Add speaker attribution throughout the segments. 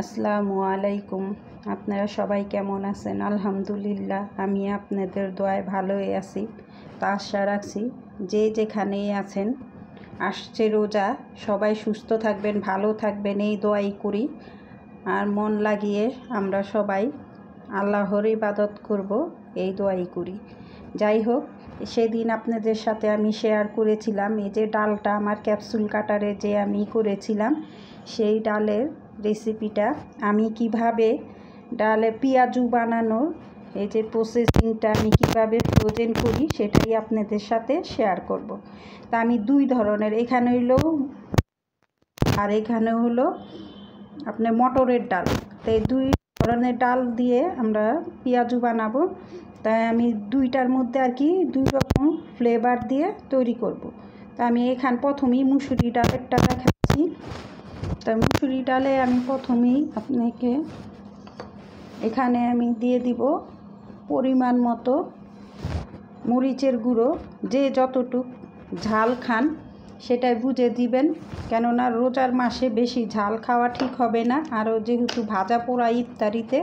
Speaker 1: আসসালামু আলাইকুম। আপনারা সবাই কেমন আছেন? আলহামদুলিল্লাহ, আমি আপনাদের দোয়ায় ভালোই আছি। তা আশা রাখছি যে যেখানেই আছেন, আসছে রোজা। সবাই সুস্থ থাকবেন, ভালো থাকবেন, এই দোয়াই করি। আর মন লাগিয়ে আমরা সবাই আল্লাহর ইবাদত করব, এই দোয়াই করি। যাই হোক, সেদিন আপনাদের সাথে আমি শেয়ার করেছিলাম, এই যে ডালটা আমার ক্যাপসুল কাটারে যে আমি করেছিলাম, সেই ডালের রেসিপিটা আমি কীভাবে ডালে পেঁয়াজু বানানোর এই যে প্রসেসিংটা আমি কীভাবে ফ্রোজেন করি সেটাই আপনাদের সাথে শেয়ার করব। তা আমি দুই ধরনের, এখানে হইল আর এখানে হলো আপনার মটরের ডাল তো এই দুই ধরনের ডাল দিয়ে আমরা পেঁয়াজু বানাবো তাই আমি দুইটার মধ্যে আর কি দুই রকম ফ্লেভার দিয়ে তৈরি করব। তা আমি এখান প্রথমেই মুসুরি ডালেরটা দেখাচ্ছি তা মুসুরি ডালে আমি প্রথমেই আপনাকে এখানে আমি দিয়ে দিব পরিমাণ মতো মরিচের গুঁড়ো। যে যতটুক ঝাল খান সেটাই বুঝে দিবেন, কেননা রোজার মাসে বেশি ঝাল খাওয়া ঠিক হবে না। আরও যেহেতু ভাজা পোড়া ইফতারিতে,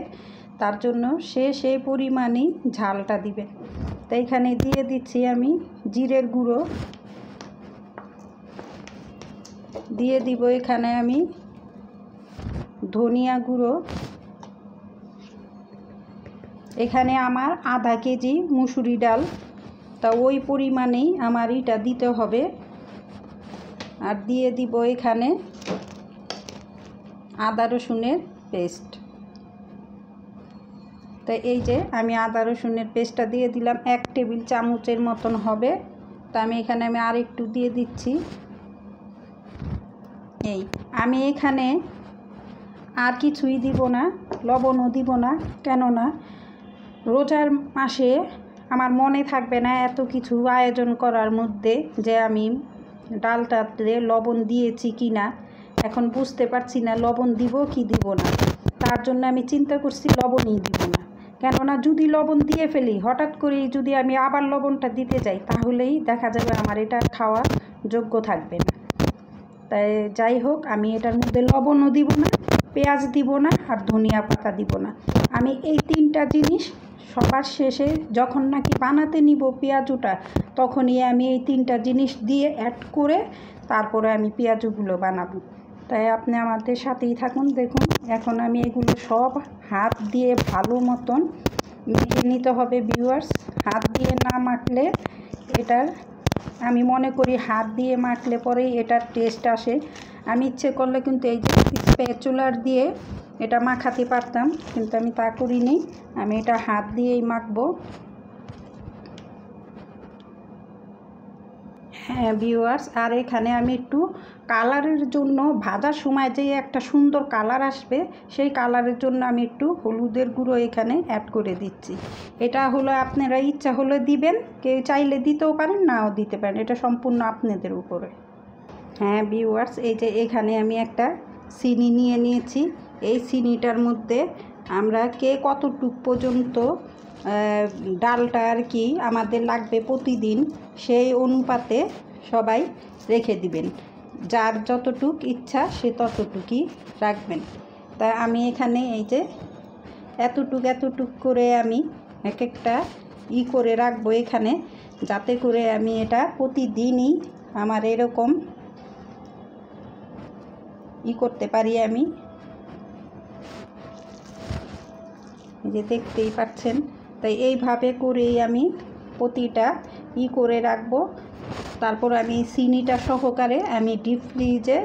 Speaker 1: তার জন্য সে সেই পরিমাণেই ঝালটা দিবেন। তো এখানে দিয়ে দিচ্ছি আমি জিরের গুঁড়ো। দিয়ে দিব এখানে আমি ধনিয়া গুঁড়ো। এখানে আমার আধা কেজি মুসুরি ডাল। তা ওই পরিমাণেই আমার এটা দিতে হবে। আর দিয়ে দিব এখানে আদা রসুনের পেস্ট। তো এই যে আমি আদা রসুনের পেস্টটা দিয়ে দিলাম। এক টেবিল চামচের মতন হবে। তা আমি এখানে আমি আর একটু দিয়ে দিচ্ছি। এই আমি এখানে আর কিছুই দিব না, লবণও দিব না, কেননা রোজার মাসে আমার মনে থাকবে না এত কিছু আয়োজন করার মধ্যে যে আমি ডালটাতে লবণ দিয়েছি কি না। এখন বুঝতে পারছি না লবণ দিব কি দিব না। তার জন্য আমি চিন্তা করছি লবণই দিব না। কেননা যদি লবণ দিয়ে ফেলি, হঠাৎ করেই যদি আমি আবার লবণটা দিতে যাই, তাহলেই দেখা যাবে আমার এটা খাওয়া যোগ্য থাকবে না। তাই যাই হোক, আমি এটার মধ্যে লবণও দিব না, পেঁয়াজ দিব না আর ধনিয়া পাতা দিব না। আমি এই তিনটা জিনিস সবার শেষে যখন নাকি বানাতে নিব পেঁয়াজুটা, তখনই আমি এই তিনটা জিনিস দিয়ে অ্যাড করে তারপরে আমি পেঁয়াজুগুলো বানাবো। তাই আপনি আমাদের সাথেই থাকুন, দেখুন, এখন আমি এগুলো সব হাত দিয়ে ভালো মতন মেখে নিতে হবে ভিউয়ার্স হাত দিয়ে না মাখলে এটার আমি মনে করি হাত দিয়ে মাখলে পরেই এটার টেস্ট আসে। আমি ইচ্ছে করলে কিন্তু এই যে স্প্যাচুলার দিয়ে এটা মাখাতে পারতাম, কিন্তু আমি তা করিনি। আমি এটা হাত দিয়েই মাখবো। হ্যাঁ ভিউয়ার্স আর এখানে আমি একটু কালারের জন্য ভাজার সময় যে একটা সুন্দর কালার আসবে, সেই কালারের জন্য আমি একটু হলুদের গুঁড়ো এখানে অ্যাড করে দিচ্ছি। এটা হলো আপনারা ইচ্ছা হলে দিবেন, কেউ চাইলে দিতেও পারেন, নাও দিতে পারেন। এটা সম্পূর্ণ আপনাদের উপরে। হ্যাঁ ভিউয়ার্স এই যে এখানে আমি একটা চিনি নিয়ে নিয়েছি। এই চিনিটার মধ্যে আমরা কে কতটুক পর্যন্ত ডালটা আর কি আমাদের লাগবে প্রতিদিন, সেই অনুপাতে সবাই রেখে দিবেন। যার যতটুক ইচ্ছা সে ততটুকুই রাখবেন। তা আমি এখানে এই যে এতটুক এতটুক করে আমি এক একটা ই করে রাখব এখানে, যাতে করে আমি এটা প্রতিদিনই আমার এরকম ই করতে পারি আমি। যে দেখতেই পাচ্ছেন তাই এইভাবে করেই আমি প্রতিটা ই করে রাখব। তারপর আমি চিনিটা সহকারে আমি ডিপ ফ্রিজে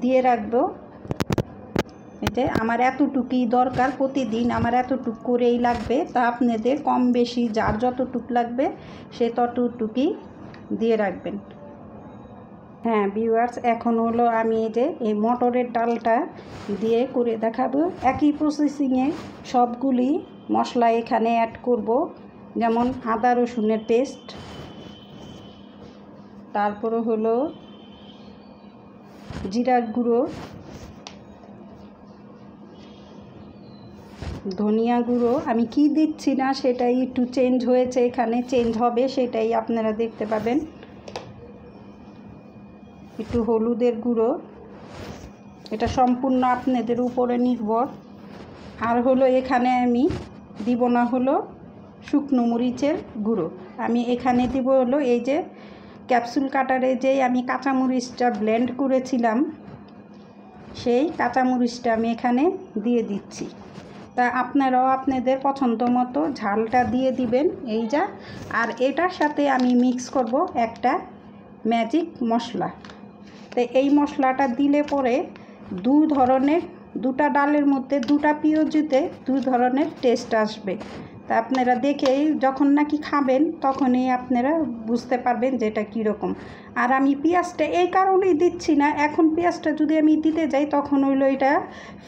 Speaker 1: দিয়ে রাখব। যে আমার এতটুকুই দরকার প্রতিদিন, আমার এতটুক করেই লাগবে। তা আপনাদের কম বেশি যার যতটুক লাগবে, সে ততটুকুই দিয়ে রাখবেন। হ্যাঁ ভিউয়ার্স এখন হলো আমি এই যে এই মটরের ডালটা দিয়ে করে দেখাবো। একই প্রসেসিংয়ে সবগুলি মশলা এখানে অ্যাড করব, যেমন আদা রসুনের পেস্ট তারপরে হলো জিরার গুঁড়ো, ধনিয়া গুঁড়ো। আমি কি দিচ্ছি না সেটাই একটু চেঞ্জ হয়েছে এখানে চেঞ্জ হবে সেটাই আপনারা দেখতে পাবেন। একটু হলুদের গুঁড়ো, এটা সম্পূর্ণ আপনাদের উপরে নির্ভর। আর হলো এখানে আমি দিব না হলো শুকনো মরিচের গুঁড়ো। আমি এখানে দিব হলো এই যে ক্যাপসুল কাটারে যেই আমি কাঁচামরিচটা ব্লেন্ড করেছিলাম, সেই কাঁচামরিচটা আমি এখানে দিয়ে দিচ্ছি। তা আপনারাও আপনাদের পছন্দ মতো ঝালটা দিয়ে দিবেন এই যা। আর এটার সাথে আমি মিক্স করব একটা ম্যাজিক মশলা। তো এই মশলাটা দিলে পরে দু ধরনের দুটা ডালের মধ্যে দুটা পিঁয়াজুতে দু ধরনের টেস্ট আসবে। তা আপনারা দেখেই যখন নাকি খাবেন, তখনই আপনারা বুঝতে পারবেন যে এটা কীরকম। আর আমি পেঁয়াজটা এই কারণেই দিচ্ছি না, এখন পেঁয়াজটা যদি আমি দিতে যাই, তখন হইল এটা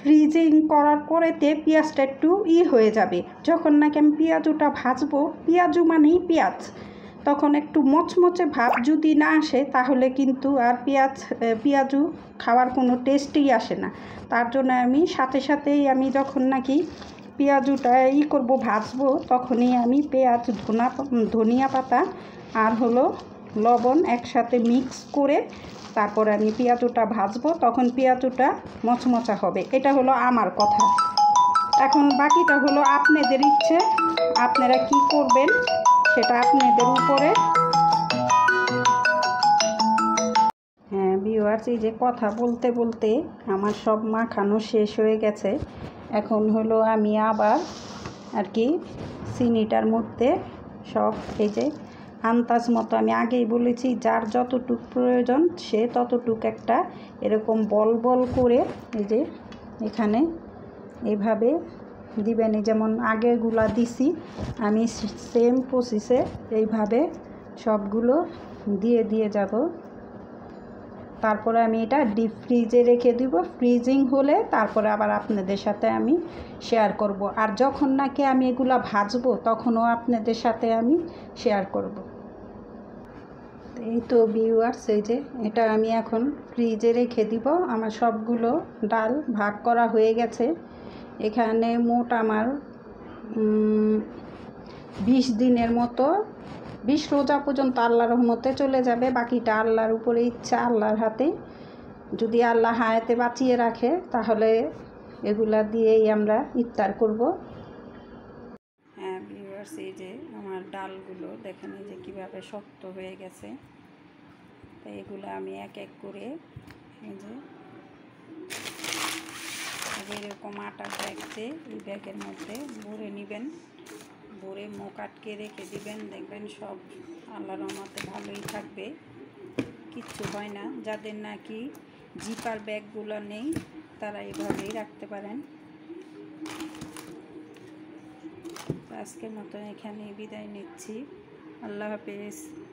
Speaker 1: ফ্রিজিং করার পরেতে পেঁয়াজটা একটু ই হয়ে যাবে। যখন নাকি আমি পেঁয়াজুটা ভাজবো, পেঁয়াজু মানেই পেঁয়াজ। তখন একটু মচমচে ভাব যদি না আসে, তাহলে কিন্তু আর পেঁয়াজ পেঁয়াজু খাওয়ার কোনো টেস্টই আসে না। তার জন্য আমি সাথে সাথেই আমি যখন নাকি পেঁয়াজুটা ই করব, ভাজবো, তখনই আমি পেঁয়াজ, ধনা, ধনিয়া পাতা আর হলো লবণ একসাথে মিক্স করে তারপর আমি পেঁয়াজুটা ভাজবো, তখন পেঁয়াজুটা মচমচা হবে। এটা হলো আমার কথা। এখন বাকিটা হলো আপনাদের ইচ্ছে। আপনারা কি করবেন? সেটা আপনাদের উপরে। হ্যাঁ ভিউয়ার্স এই যে কথা বলতে বলতে আমার সব মাখানো শেষ হয়ে গেছে। এখন হলো আমি আবার আর কি চিনিটার মধ্যে সব এই যে আন্তাজ মতো আমি আগেই বলেছি, যার যতটুক প্রয়োজন সে ততটুক একটা এরকম বল বল করে এই যে এখানে এভাবে দিবেন যেমন আগেগুলা দিছি, আমি সেম প্রসেসে এইভাবে সবগুলো দিয়ে দিয়ে যাব। তারপরে আমি এটা ডিপ ফ্রিজে রেখে দিব। ফ্রিজিং হলে তারপরে আবার আপনাদের সাথে আমি শেয়ার করব। আর যখন নাকি আমি এগুলা ভাজবো, তখনও আপনাদের সাথে আমি শেয়ার করব। এই তো ভিউয়ার্স এই যে এটা আমি এখন ফ্রিজে রেখে দিব। আমার সবগুলো ডাল ভাগ করা হয়ে গেছে। এখানে মোট আমার বিশ দিনের মতো, বিশ রোজা পর্যন্ত আল্লাহর রহমতে চলে যাবে। বাকিটা আল্লাহর উপরে ইচ্ছা, আল্লাহর হাতে। যদি আল্লাহ হায়াতে বাঁচিয়ে রাখে, তাহলে এগুলা দিয়েই আমরা ইফতার করব। হ্যাঁ ভিউয়ার্স এই যে আমার ডালগুলো, দেখেন এই যে কীভাবে শক্ত হয়ে গেছে। তো এগুলো আমি এক এক করে, এই যে এরকম আটার ব্যাগ যে এই ব্যাগের মধ্যে ভরে নেবেন। ভরে মুখ আটকে রেখে দিবেন। দেখবেন সব আল্লাহর রহমতে ভালোই থাকবে। কিচ্ছু হয় না। যাদের নাকি জিপার ব্যাগগুলো নেই, তারা এভাবেই রাখতে পারেন। আজকের মতো এখানে বিদায় নিচ্ছি। আল্লাহ হাফেজ।